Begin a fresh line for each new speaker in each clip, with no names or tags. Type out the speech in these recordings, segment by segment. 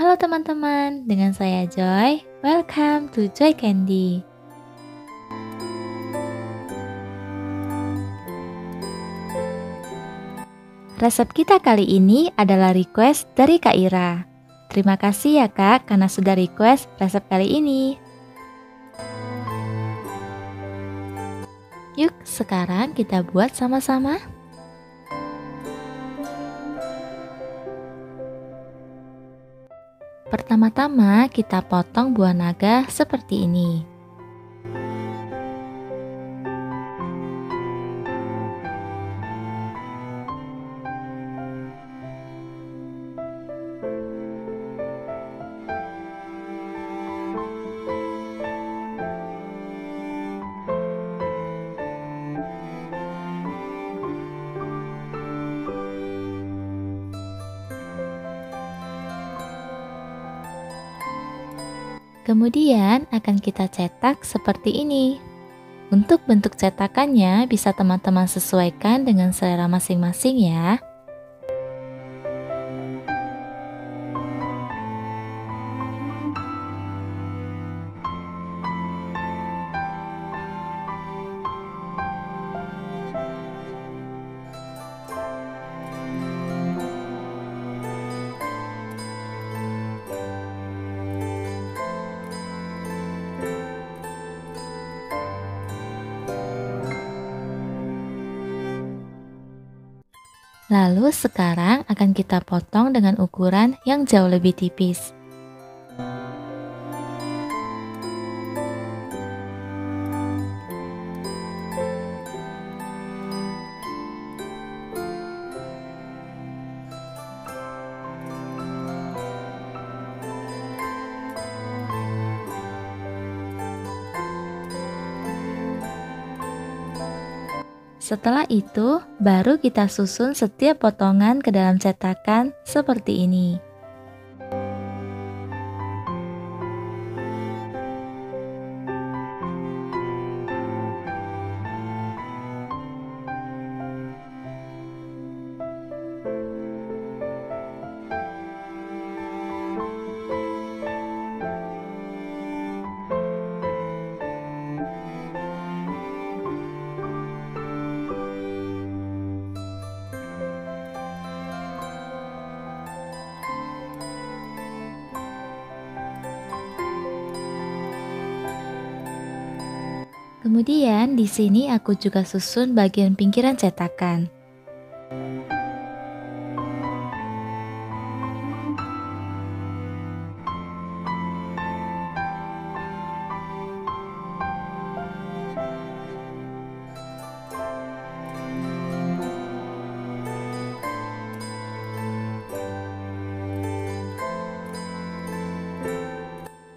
Halo teman-teman, dengan saya Joy. Welcome to Joy Candy. Resep kita kali ini adalah request dari Kak Ira. Terima kasih ya Kak karena sudah request resep kali ini. Yuk, sekarang kita buat sama-sama. Pertama-tama kita potong buah naga seperti ini. Kemudian akan kita cetak seperti ini. Untuk bentuk cetakannya bisa teman-teman sesuaikan dengan selera masing-masing ya. Lalu sekarang akan kita potong dengan ukuran yang jauh lebih tipis. Setelah itu, baru kita susun setiap potongan ke dalam cetakan seperti ini. Kemudian di sini aku juga susun bagian pinggiran cetakan.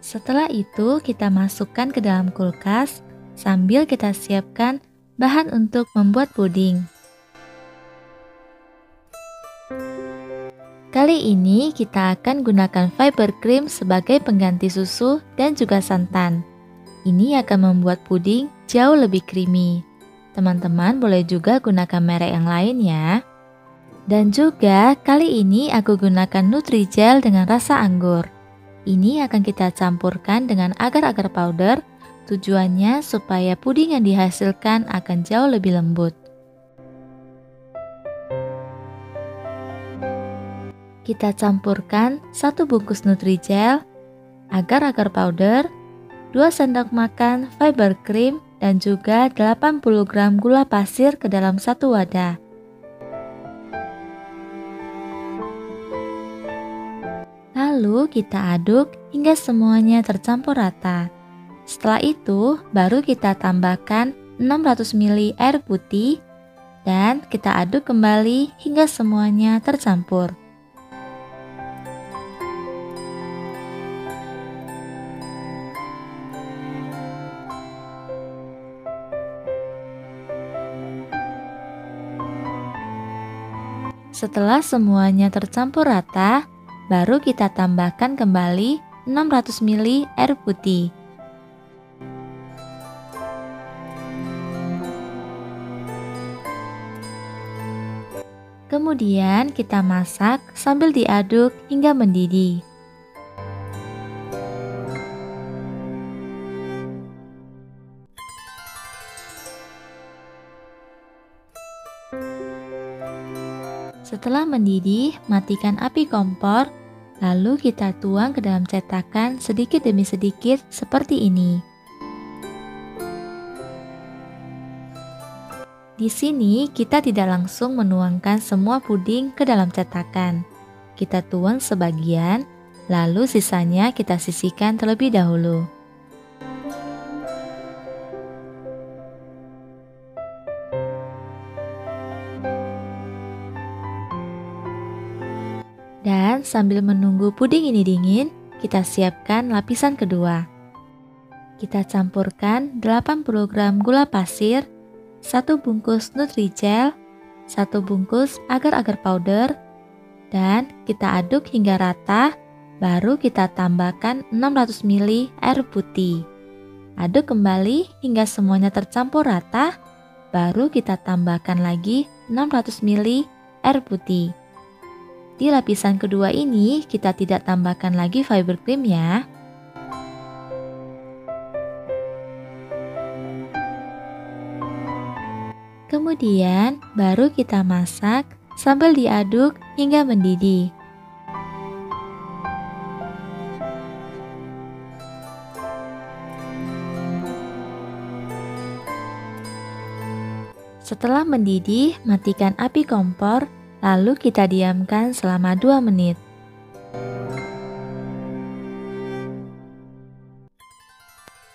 Setelah itu, kita masukkan ke dalam kulkas sambil kita siapkan bahan untuk membuat puding. Kali ini kita akan gunakan fiber cream sebagai pengganti susu dan juga santan. Ini akan membuat puding jauh lebih creamy. Teman-teman boleh juga gunakan merek yang lain ya. Dan juga kali ini aku gunakan Nutrijel dengan rasa anggur. Ini akan kita campurkan dengan agar-agar powder Tujuannya supaya puding yang dihasilkan akan jauh lebih lembut. Kita campurkan satu bungkus Nutrijel, agar-agar powder, 2 sendok makan fiber cream, dan juga 80 gram gula pasir ke dalam satu wadah. Lalu kita aduk hingga semuanya tercampur rata. Setelah itu, baru kita tambahkan 600 ml air putih dan kita aduk kembali hingga semuanya tercampur. Setelah semuanya tercampur rata, baru kita tambahkan kembali 600 ml air putih. Kemudian kita masak sambil diaduk hingga mendidih. Setelah mendidih, matikan api kompor, lalu kita tuang ke dalam cetakan sedikit demi sedikit seperti ini. Di sini kita tidak langsung menuangkan semua puding ke dalam cetakan. Kita tuang sebagian, lalu sisanya kita sisihkan terlebih dahulu. Dan sambil menunggu puding ini dingin, kita siapkan lapisan kedua. Kita campurkan 80 gram gula pasir, satu bungkus Nutrijel, satu bungkus agar-agar powder, dan kita aduk hingga rata, baru kita tambahkan 600 ml air putih. Aduk kembali hingga semuanya tercampur rata, baru kita tambahkan lagi 600 ml air putih. Di lapisan kedua ini kita tidak tambahkan lagi fiber cream ya. Kemudian baru kita masak sambil diaduk hingga mendidih. Setelah mendidih, matikan api kompor Lalu kita diamkan selama 2 menit.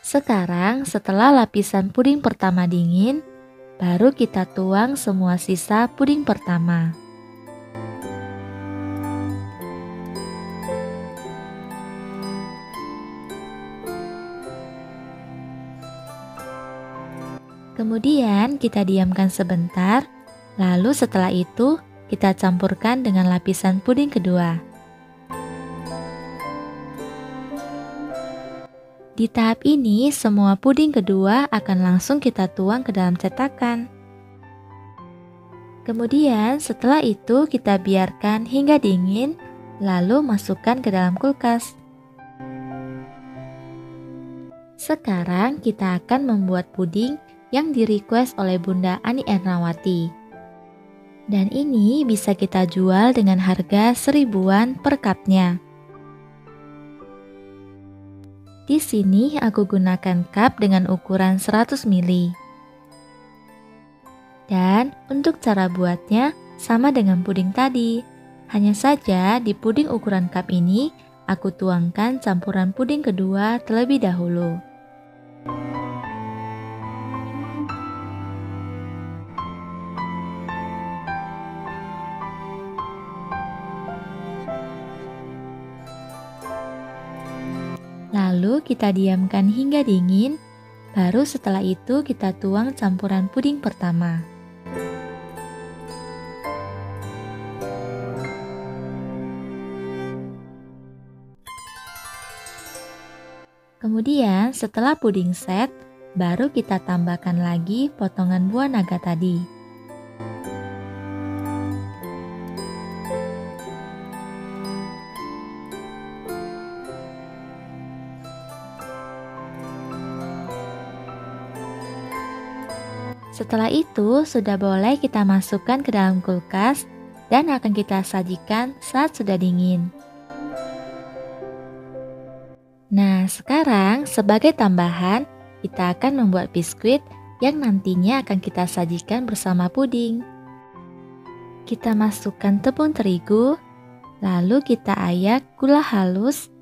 Sekarang setelah lapisan puding pertama dingin, baru kita tuang semua sisa puding pertama. Kemudian kita diamkan sebentar, lalu setelah itu kita campurkan dengan lapisan puding kedua. Di tahap ini, semua puding kedua akan langsung kita tuang ke dalam cetakan. Kemudian, setelah itu kita biarkan hingga dingin, lalu masukkan ke dalam kulkas. Sekarang kita akan membuat puding yang direquest oleh Bunda Ani Ernawati. Dan ini bisa kita jual dengan harga seribuan per cupnya. Di sini aku gunakan cup dengan ukuran 100 ml. Dan untuk cara buatnya sama dengan puding tadi. Hanya saja di puding ukuran cup ini aku tuangkan campuran puding kedua terlebih dahulu. Lalu kita diamkan hingga dingin, baru setelah itu kita tuang campuran puding pertama. Kemudian setelah puding set, baru kita tambahkan lagi potongan buah naga tadi. Setelah itu, sudah boleh kita masukkan ke dalam kulkas dan akan kita sajikan saat sudah dingin. Nah, sekarang sebagai tambahan, kita akan membuat biskuit yang nantinya akan kita sajikan bersama puding. Kita masukkan tepung terigu, lalu kita ayak gula halus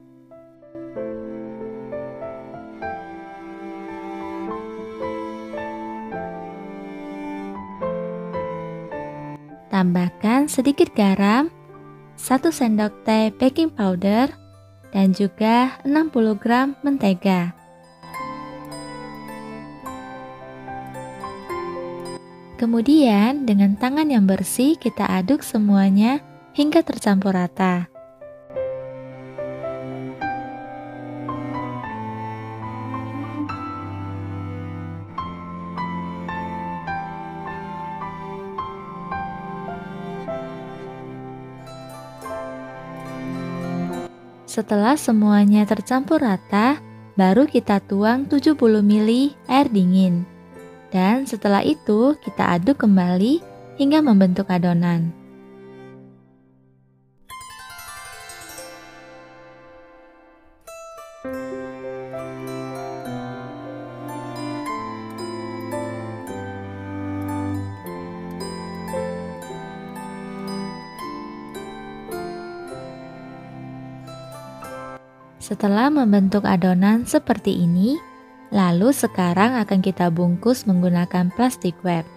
Tambahkan sedikit garam, 1 sendok teh baking powder, dan juga 60 gram mentega. Kemudian dengan tangan yang bersih kita aduk semuanya hingga tercampur rata. Setelah semuanya tercampur rata, baru kita tuang 70 ml air dingin. Dan setelah itu kita aduk kembali hingga membentuk adonan. Setelah membentuk adonan seperti ini, lalu sekarang akan kita bungkus menggunakan plastik wrap.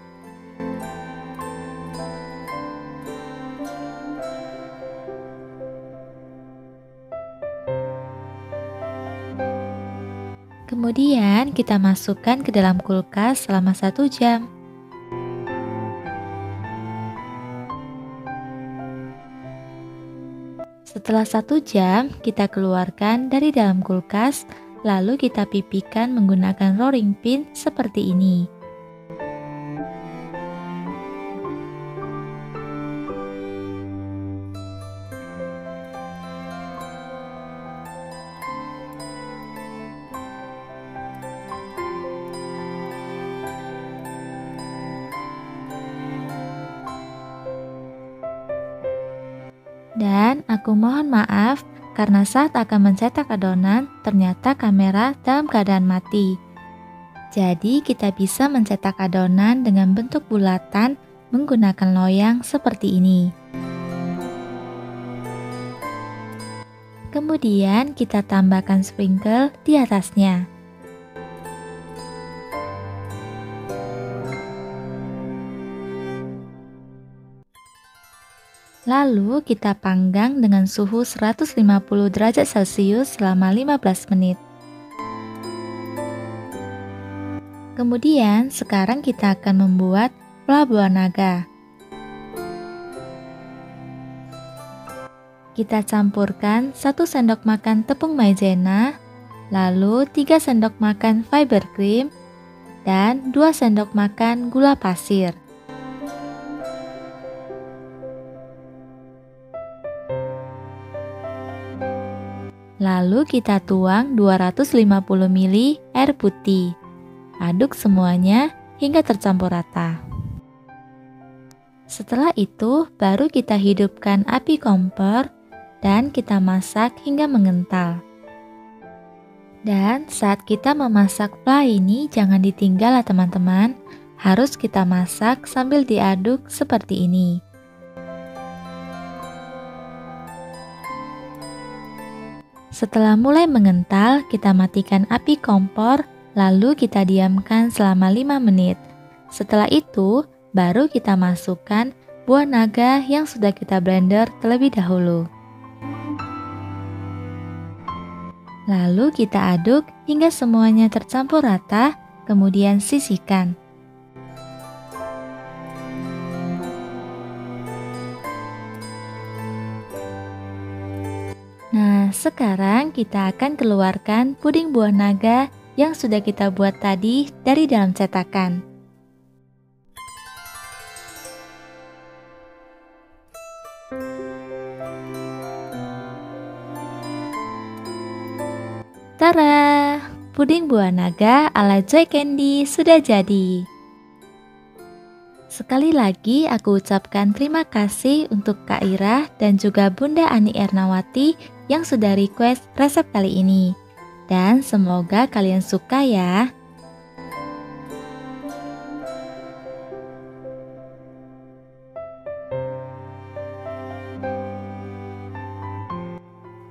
Kemudian kita masukkan ke dalam kulkas selama satu jam. Setelah satu jam, kita keluarkan dari dalam kulkas, lalu kita pipihkan menggunakan rolling pin seperti ini. Dan aku mohon maaf karena saat akan mencetak adonan ternyata kamera dalam keadaan mati. Jadi kita bisa mencetak adonan dengan bentuk bulatan menggunakan loyang seperti ini. Kemudian kita tambahkan sprinkle di atasnya. Lalu kita panggang dengan suhu 150 derajat Celcius selama 15 menit. Kemudian sekarang kita akan membuat buah naga. Kita campurkan 1 sendok makan tepung maizena, lalu 3 sendok makan fiber cream, dan 2 sendok makan gula pasir. Lalu kita tuang 250 ml air putih. Aduk semuanya hingga tercampur rata. Setelah itu, baru kita hidupkan api kompor dan kita masak hingga mengental. Dan saat kita memasak pla ini jangan ditinggal ya teman-teman, harus kita masak sambil diaduk seperti ini. Setelah mulai mengental, kita matikan api kompor, lalu kita diamkan selama 5 menit. Setelah itu, baru kita masukkan buah naga yang sudah kita blender terlebih dahulu. Lalu kita aduk hingga semuanya tercampur rata, kemudian sisihkan. Sekarang kita akan keluarkan puding buah naga yang sudah kita buat tadi dari dalam cetakan. Tara, puding buah naga ala Joy Candy sudah jadi. Sekali lagi aku ucapkan terima kasih untuk Kak Ira dan juga Bunda Ani Ernawati yang sudah request resep kali ini. Dan semoga kalian suka ya.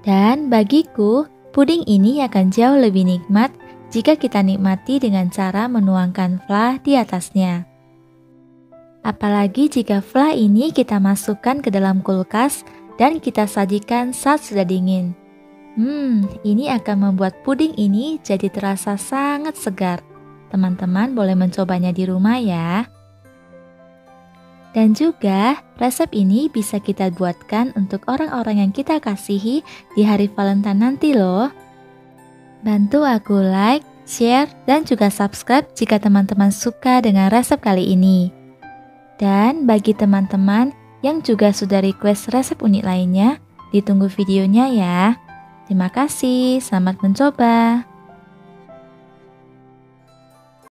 Dan bagiku, puding ini akan jauh lebih nikmat jika kita nikmati dengan cara menuangkan fla di atasnya. Apalagi jika fla ini kita masukkan ke dalam kulkas dan kita sajikan saat sudah dingin. Hmm, ini akan membuat puding ini jadi terasa sangat segar. Teman-teman boleh mencobanya di rumah ya. Dan juga resep ini bisa kita buatkan untuk orang-orang yang kita kasihi di hari Valentine nanti loh. Bantu aku like, share, dan juga subscribe jika teman-teman suka dengan resep kali ini. Dan bagi teman-teman yang juga sudah request resep unik lainnya, ditunggu videonya ya. Terima kasih, selamat mencoba.